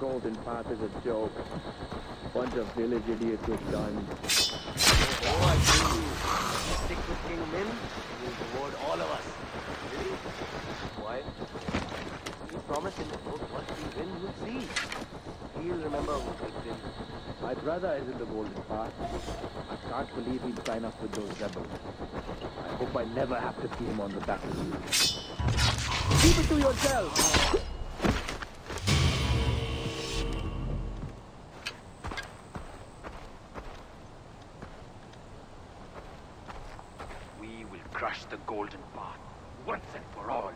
Golden Path is a joke. Bunch of village idiots with guns. Oh, I tell you. Stick with King Min, he'll reward all of us. Really? Why? He promised in the book what we win, we'll see. He'll remember who picked him. My brother is in the Golden Path. I can't believe he'd sign up with those rebels. I hope I never have to see him on the battlefield. Keep it to yourself! Crush the Golden Path once and for all.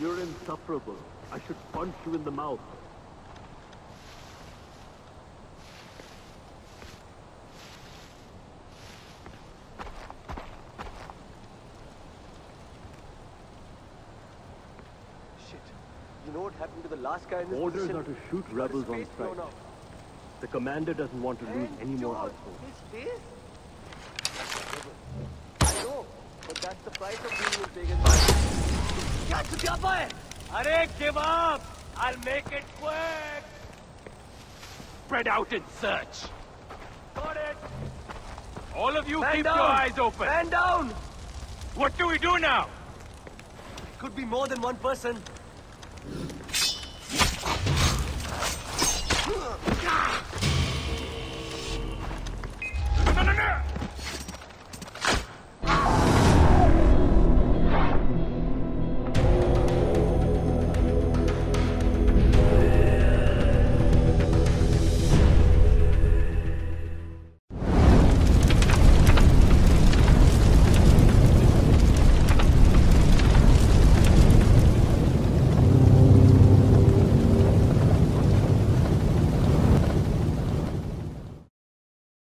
You're insufferable. I should punch you in the mouth. Shit. You know what happened to the last guy in this Orders position? are to shoot He rebels on face blown sight. The commander doesn't want to lose And any more George, outposts. His face? I know, but that's the price of being as big as Catch the chopper! Hurry, give up! I'll make it quick! Spread out and search! Got it! All of you Man keep down. your eyes open! Stand down! What do we do now? Could be more than one person.